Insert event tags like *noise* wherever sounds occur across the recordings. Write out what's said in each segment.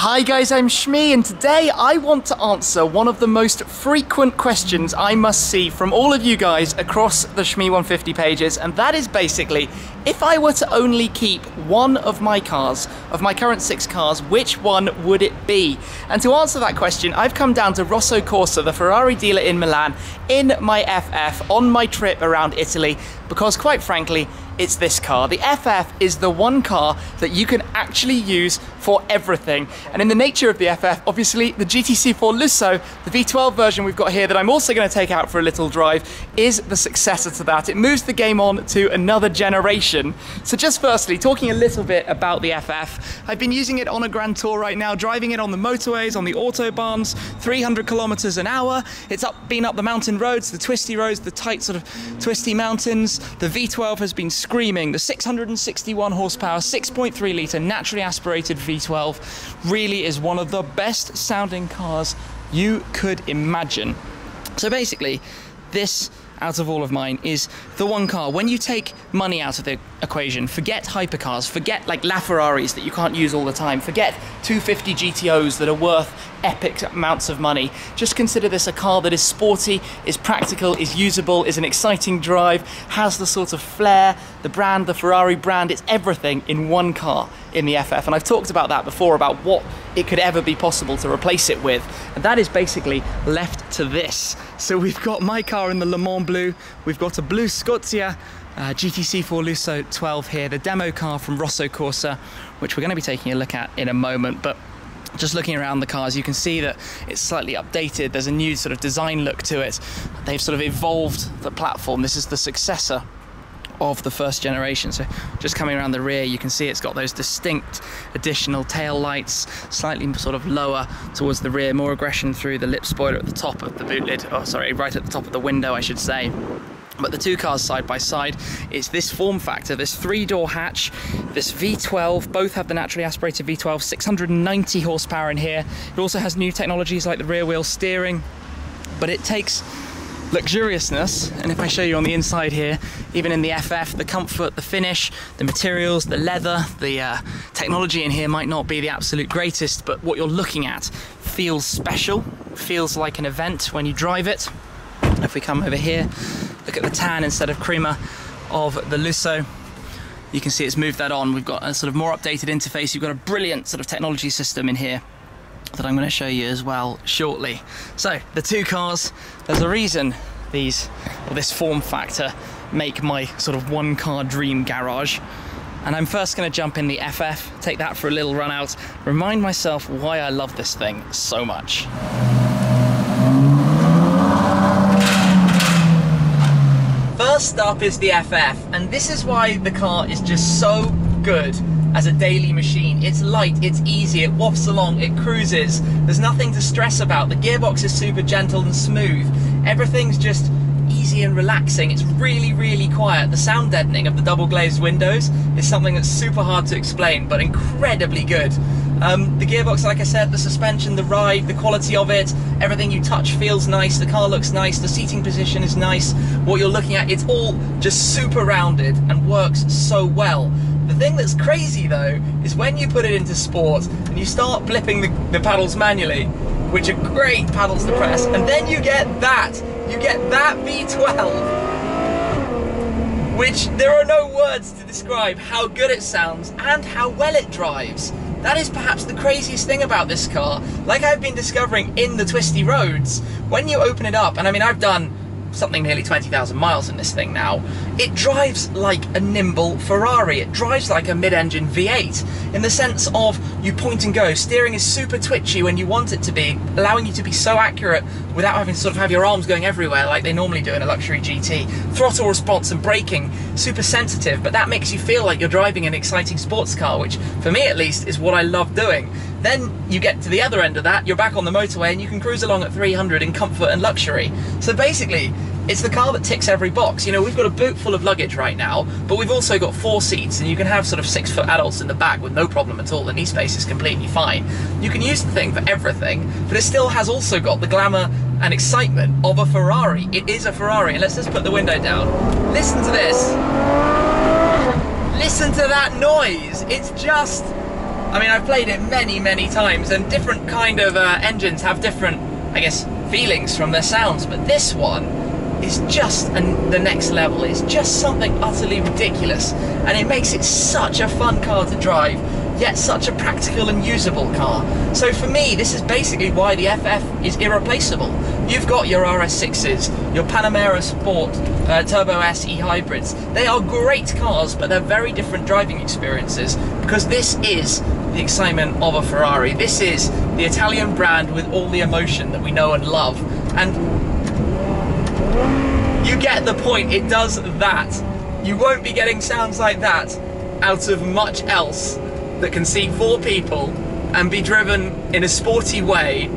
Hi guys, I'm Shmee and today I want to answer one of the most frequent questions I must see from all of you guys across the Shmee 150 pages and that is basically, if I were to only keep one of my cars, of my current six cars, which one would it be? And to answer that question, I've come down to Rosso Corsa, the Ferrari dealer in Milan, in my FF on my trip around Italy because quite frankly, it's this car. The FF is the one car that you can actually use for everything. And in the nature of the FF, obviously the GTC4 Lusso, the V12 version we've got here that I'm also going to take out for a little drive, is the successor to that. It moves the game on to another generation. So just firstly, talking a little bit about the FF, I've been using it on a Grand Tour right now, driving it on the motorways, on the autobahns, 300 kilometers an hour. It's up, been up the mountain roads, the twisty roads, the tight sort of twisty mountains. The V12 has been screaming. The 661 horsepower, 6.3 litre naturally aspirated V12 really is one of the best sounding cars you could imagine. So basically, this out of all of mine is the one car. When you take money out of the equation, forget hypercars, forget like LaFerraris that you can't use all the time, forget 250 GTOs that are worth epic amounts of money. Just consider this a car that is sporty, is practical, is usable, is an exciting drive, has the sort of flair, the brand, the Ferrari brand, it's everything in one car in the FF. And I've talked about that before, about what it could ever be possible to replace it with. And that is basically left to this. So we've got my car in the Le Mans Blue, we've got a blue Scotia, uh, GTC4 Lusso 12 here, the demo car from Rosso Corsa, which we're going to be taking a look at in a moment. But just looking around the cars, you can see that it's slightly updated. There's a new sort of design look to it. They've sort of evolved the platform. This is the successor of the first generation. So just coming around the rear, you can see it's got those distinct additional tail lights, slightly sort of lower towards the rear, more aggression through the lip spoiler at the top of the boot lid. Oh, sorry, right at the top of the window, I should say. But the two cars side by side, it's this form factor, this three-door hatch, this V12, both have the naturally aspirated V12, 690 horsepower in here. It also has new technologies like the rear wheel steering, but it takes luxuriousness and if I show you on the inside here even in the FF the comfort the finish the materials the leather the uh, technology in here might not be the absolute greatest but what you're looking at feels special feels like an event when you drive it if we come over here look at the tan instead of crema of the Lusso you can see it's moved that on we've got a sort of more updated interface you've got a brilliant sort of technology system in here that I'm going to show you as well shortly. So the two cars, there's a reason these, or this form factor, make my sort of one car dream garage. And I'm first going to jump in the FF, take that for a little run out, remind myself why I love this thing so much. First up is the FF, and this is why the car is just so good as a daily machine. It's light, it's easy, it wafts along, it cruises. There's nothing to stress about. The gearbox is super gentle and smooth. Everything's just easy and relaxing. It's really, really quiet. The sound deadening of the double glazed windows is something that's super hard to explain, but incredibly good. Um, the gearbox, like I said, the suspension, the ride, the quality of it, everything you touch feels nice, the car looks nice, the seating position is nice, what you're looking at, it's all just super rounded and works so well. The thing that's crazy though is when you put it into sport and you start blipping the, the paddles manually, which are great paddles to press, and then you get that, you get that V12, which there are no words to describe how good it sounds and how well it drives. That is perhaps the craziest thing about this car. Like I've been discovering in the twisty roads, when you open it up, and I mean I've done something nearly 20,000 miles in this thing now, it drives like a nimble Ferrari. It drives like a mid-engine V8 in the sense of you point and go. Steering is super twitchy when you want it to be, allowing you to be so accurate without having to sort of have your arms going everywhere like they normally do in a luxury GT. Throttle response and braking, super sensitive, but that makes you feel like you're driving an exciting sports car, which for me at least is what I love doing. Then you get to the other end of that, you're back on the motorway and you can cruise along at 300 in comfort and luxury. So basically, it's the car that ticks every box. You know, we've got a boot full of luggage right now, but we've also got four seats and you can have sort of six foot adults in the back with no problem at all. The knee space is completely fine. You can use the thing for everything, but it still has also got the glamour and excitement of a Ferrari. It is a Ferrari. And let's just put the window down. Listen to this. Listen to that noise. It's just. I mean, I've played it many, many times, and different kind of uh, engines have different, I guess, feelings from their sounds. But this one is just an, the next level. It's just something utterly ridiculous, and it makes it such a fun car to drive yet such a practical and usable car. So for me, this is basically why the FF is irreplaceable. You've got your RS6s, your Panamera Sport uh, Turbo S e-hybrids. They are great cars, but they're very different driving experiences because this is the excitement of a Ferrari. This is the Italian brand with all the emotion that we know and love. And you get the point, it does that. You won't be getting sounds like that out of much else that can seat four people and be driven in a sporty way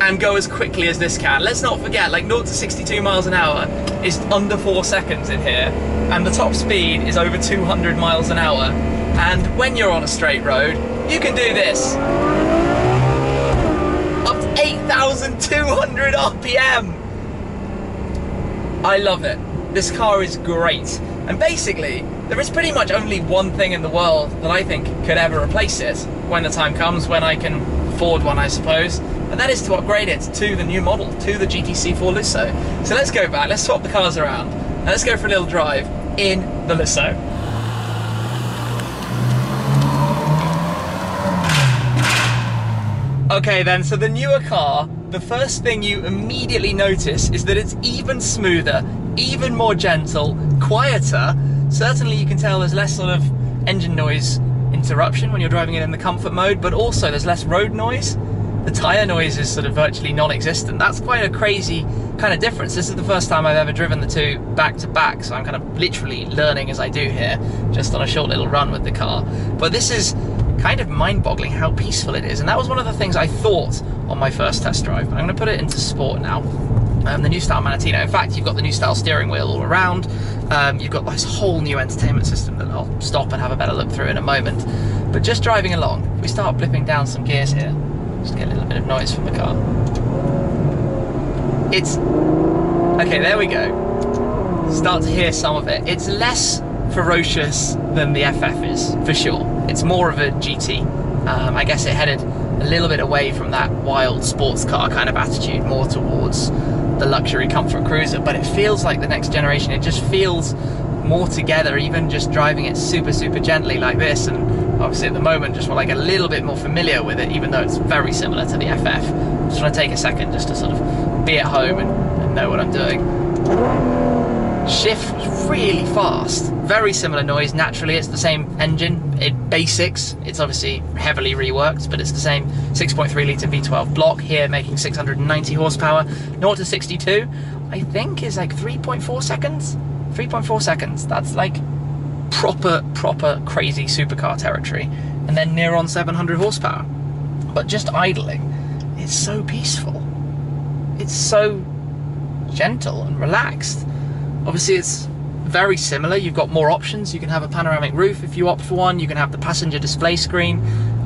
and go as quickly as this can. Let's not forget, like 0 to 62 miles an hour is under four seconds in here, and the top speed is over 200 miles an hour. And when you're on a straight road, you can do this. Up to 8,200 RPM. I love it. This car is great. And basically, there is pretty much only one thing in the world that I think could ever replace it when the time comes, when I can afford one, I suppose. And that is to upgrade it to the new model, to the GTC4 Lusso. So let's go back, let's swap the cars around, and let's go for a little drive in the Lusso. Okay then, so the newer car, the first thing you immediately notice is that it's even smoother, even more gentle, quieter, certainly you can tell there's less sort of engine noise interruption when you're driving it in the comfort mode, but also there's less road noise. The tyre noise is sort of virtually non-existent. That's quite a crazy kind of difference. This is the first time I've ever driven the two back to back, so I'm kind of literally learning as I do here, just on a short little run with the car. But this is kind of mind-boggling how peaceful it is, and that was one of the things I thought on my first test drive. I'm going to put it into sport now um, the new style Manettino. In fact, you've got the new style steering wheel all around. Um, you've got this whole new entertainment system that I'll stop and have a better look through in a moment. But just driving along, we start blipping down some gears here, just get a little bit of noise from the car. It's okay. There we go. Start to hear some of it. It's less ferocious than the FF is for sure. It's more of a GT. Um, I guess it headed a little bit away from that wild sports car kind of attitude, more towards the luxury comfort cruiser, but it feels like the next generation. It just feels more together, even just driving it super, super gently like this. And obviously at the moment, just want get a little bit more familiar with it, even though it's very similar to the FF. Just want to take a second just to sort of be at home and, and know what I'm doing. Shift was really fast. Very similar noise. Naturally, it's the same engine. It basics. It's obviously heavily reworked, but it's the same 6.3 litre V12 block here, making 690 horsepower. 0 to 62, I think, is like 3.4 seconds. 3.4 seconds. That's like proper, proper crazy supercar territory. And then near on 700 horsepower. But just idling, it's so peaceful. It's so gentle and relaxed. Obviously it's very similar. You've got more options. You can have a panoramic roof if you opt for one. You can have the passenger display screen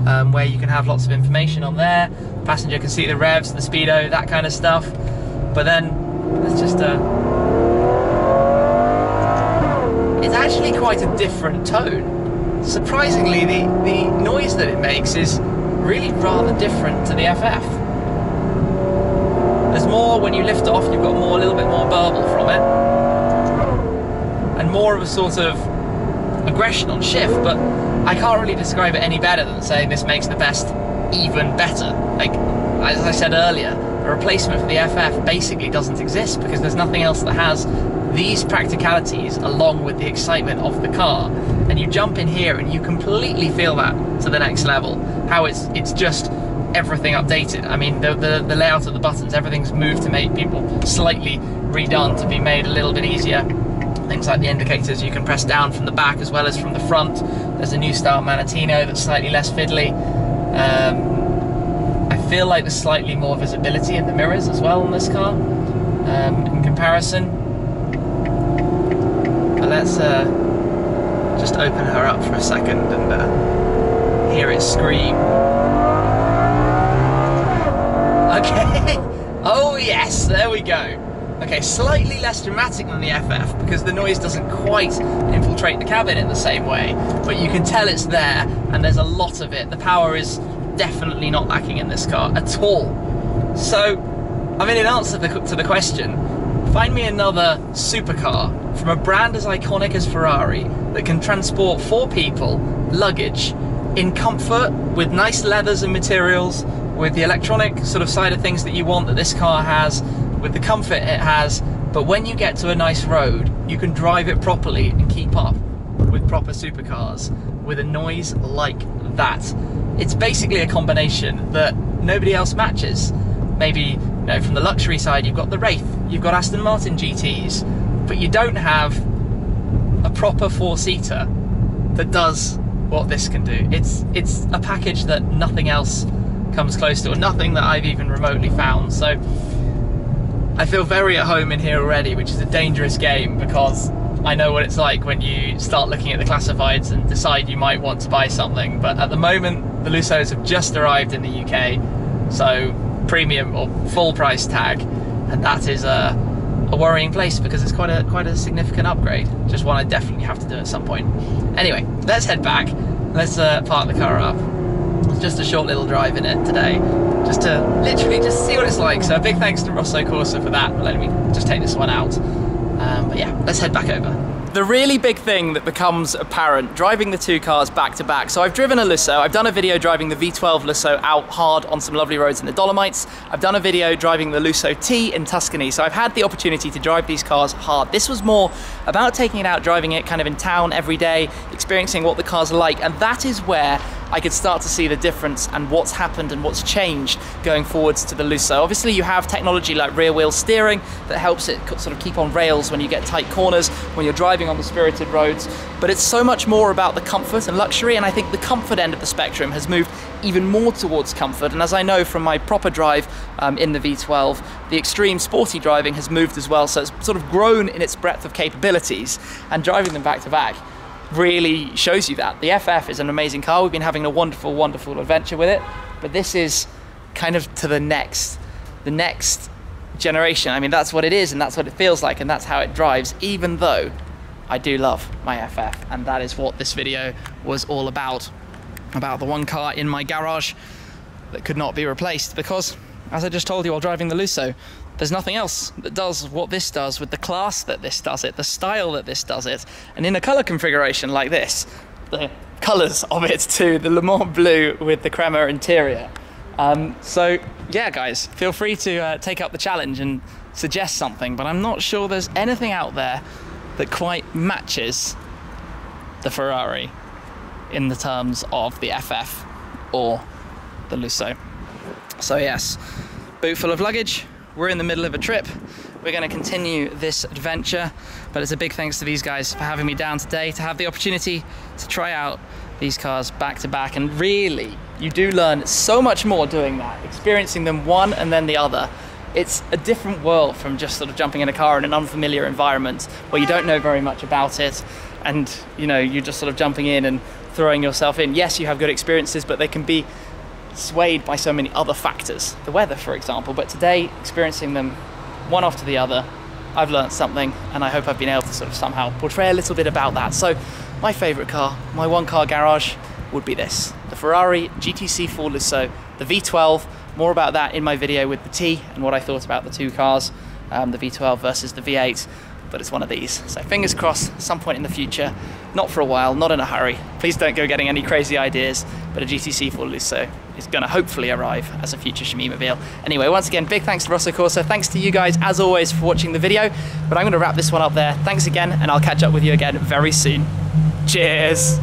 um, where you can have lots of information on there. passenger can see the revs, the speedo, that kind of stuff. But then it's just a... It's actually quite a different tone. Surprisingly, the, the noise that it makes is really rather different to the FF. There's more when you lift off, you've got more, a little bit more burble from it more of a sort of aggression on shift, but I can't really describe it any better than saying this makes the best even better. Like, as I said earlier, a replacement for the FF basically doesn't exist because there's nothing else that has these practicalities along with the excitement of the car. And you jump in here and you completely feel that to the next level. How it's it's just everything updated. I mean, the, the, the layout of the buttons, everything's moved to make people slightly redone to be made a little bit easier things like the indicators you can press down from the back as well as from the front. There's a new style Manettino that's slightly less fiddly. Um, I feel like there's slightly more visibility in the mirrors as well on this car um, in comparison. But let's uh, just open her up for a second and uh, hear it scream. *laughs* Okay. oh yes, there we go. Okay, slightly less dramatic than the FF because the noise doesn't quite infiltrate the cabin in the same way, but you can tell it's there and there's a lot of it. The power is definitely not lacking in this car at all. So, I mean, in answer to the question, find me another supercar from a brand as iconic as Ferrari that can transport four people, luggage, in comfort, with nice leathers and materials, with the electronic sort of side of things that you want that this car has, with the comfort it has, but when you get to a nice road, you can drive it properly and keep up with proper supercars with a noise like that. It's basically a combination that nobody else matches. Maybe, you know, from the luxury side, you've got the Wraith, you've got Aston Martin GTs, but you don't have a proper four-seater that does what this can do. It's it's a package that nothing else comes close to, or nothing that I've even remotely found. So I feel very at home in here already, which is a dangerous game because I know what it's like when you start looking at the classifieds and decide you might want to buy something. But at the moment, the Lussos have just arrived in the UK, so premium or full price tag, and that is a, a worrying place because it's quite a quite a significant upgrade. Just one I definitely have to do at some point. Anyway, let's head back. Let's uh, park the car up. It's just a short little drive in it today just to literally just see what it's like. So a big thanks to Rosso Corsa for that, for letting me just take this one out. Um, but yeah, let's head back over the really big thing that becomes apparent driving the two cars back to back. So I've driven a Lusso, I've done a video driving the V12 Lusso out hard on some lovely roads in the Dolomites. I've done a video driving the Lusso T in Tuscany. So I've had the opportunity to drive these cars hard. This was more about taking it out, driving it kind of in town every day, experiencing what the cars are like. And that is where I could start to see the difference and what's happened and what's changed going forwards to the Lusso. Obviously you have technology like rear wheel steering that helps it sort of keep on rails when you get tight corners, when you're driving on the spirited roads, but it's so much more about the comfort and luxury and I think the comfort end of the spectrum has moved even more towards comfort and as I know from my proper drive um, in the V12, the extreme sporty driving has moved as well so it's sort of grown in its breadth of capabilities and driving them back to back really shows you that. The FF is an amazing car. We've been having a wonderful, wonderful adventure with it, but this is kind of to the next, the next generation. I mean, that's what it is and that's what it feels like and that's how it drives, even though I do love my FF. And that is what this video was all about, about the one car in my garage that could not be replaced because, as I just told you while driving the Lusso, there's nothing else that does what this does with the class that this does it, the style that this does it. And in a color configuration like this, the colors of it too, the Le Mans blue with the crema interior. Um, so yeah, guys, feel free to uh, take up the challenge and suggest something, but I'm not sure there's anything out there that quite matches the Ferrari in the terms of the FF or the Lusso. So yes, boot full of luggage, we're in the middle of a trip. We're going to continue this adventure, but it's a big thanks to these guys for having me down today to have the opportunity to try out these cars back to back. And really, you do learn so much more doing that, experiencing them one and then the other. It's a different world from just sort of jumping in a car in an unfamiliar environment where you don't know very much about it and you know you're just sort of jumping in and throwing yourself in. Yes, you have good experiences, but they can be swayed by so many other factors, the weather, for example. But today, experiencing them one after the other, I've learned something, and I hope I've been able to sort of somehow portray a little bit about that. So, my favourite car, my one car garage, would be this the Ferrari GTC 4 Lusso, the V12. More about that in my video with the T and what I thought about the two cars, um, the V12 versus the V8 but it's one of these. So fingers crossed, some point in the future, not for a while, not in a hurry. Please don't go getting any crazy ideas, but a GTC 4 Lusso is going to hopefully arrive as a future Shmee-mobile. Anyway, once again, big thanks to Rosso Corsa. Thanks to you guys, as always, for watching the video. But I'm going to wrap this one up there. Thanks again, and I'll catch up with you again very soon. Cheers!